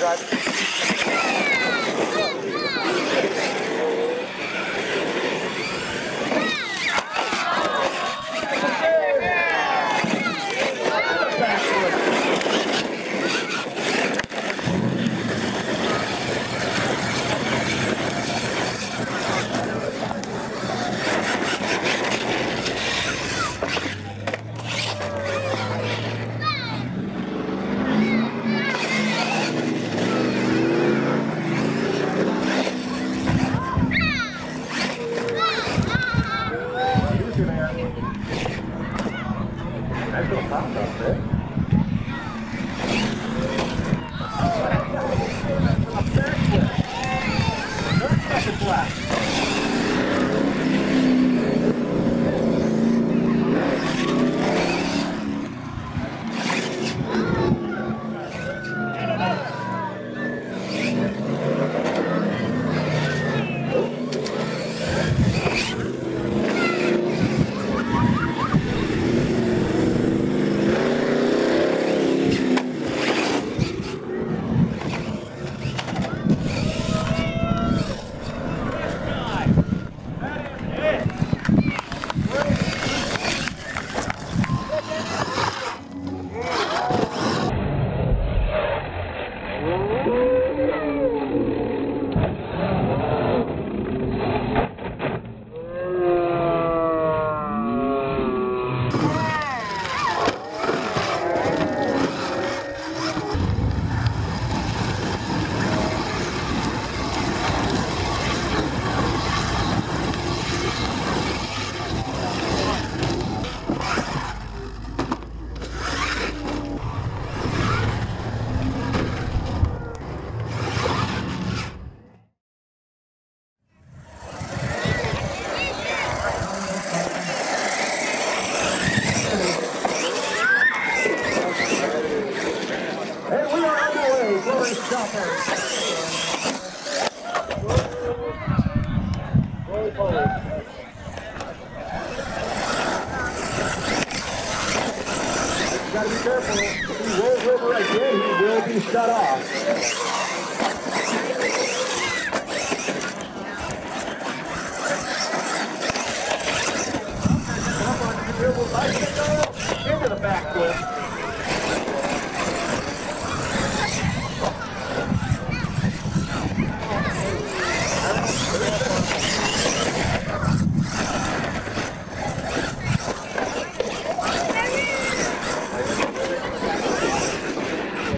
drive. Droppers.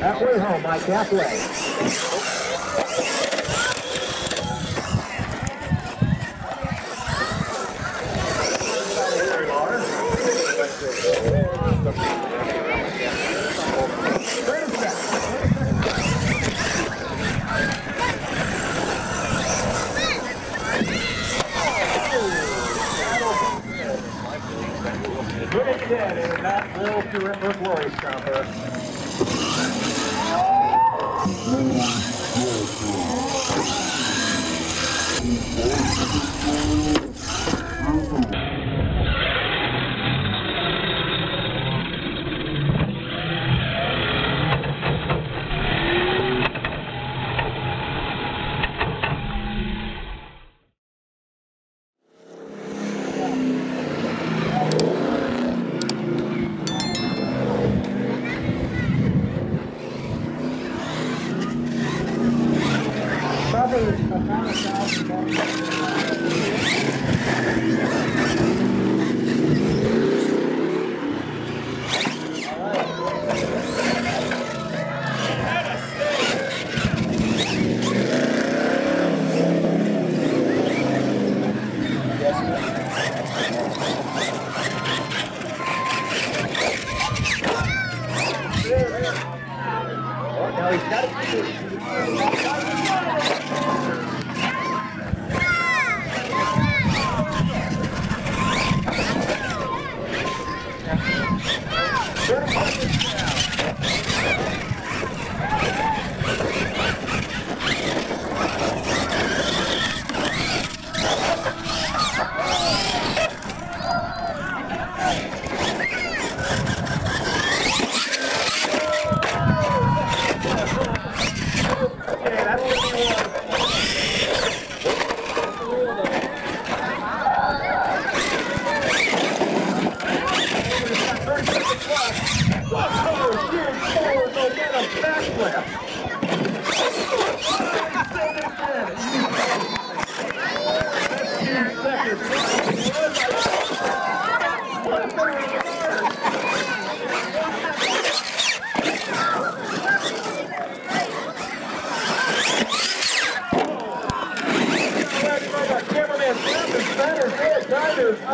Halfway home, Mike, halfway. Thank you. will to it for glory, stomper. That is true.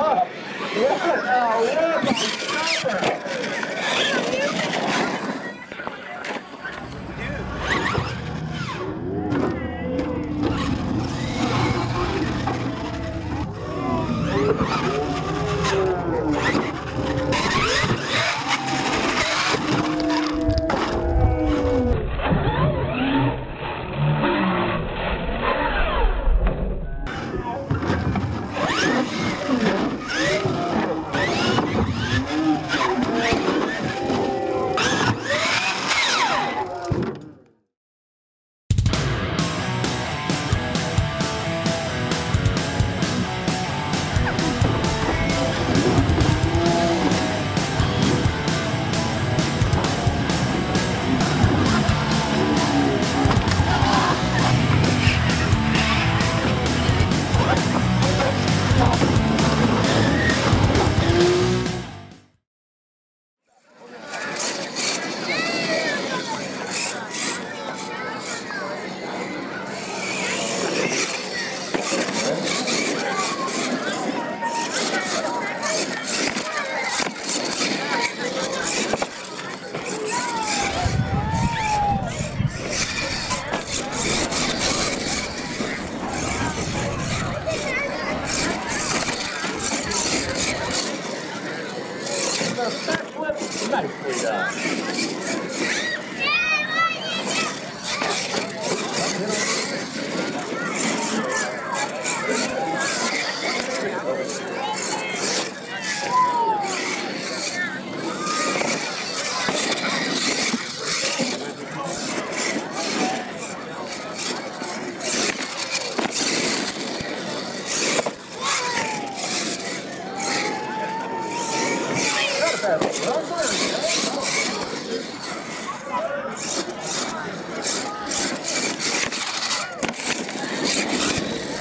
Oh, up. Oh, what a whip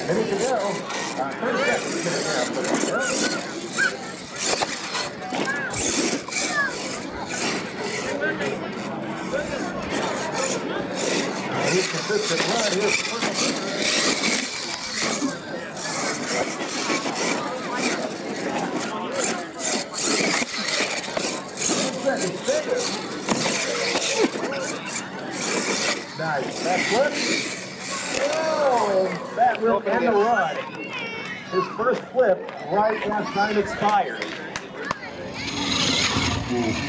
Minute to go. Uh, first set is going to have the one And Nice. That's what. Oh, that will end the run. His first flip right as time expired. We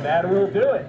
And that will do it.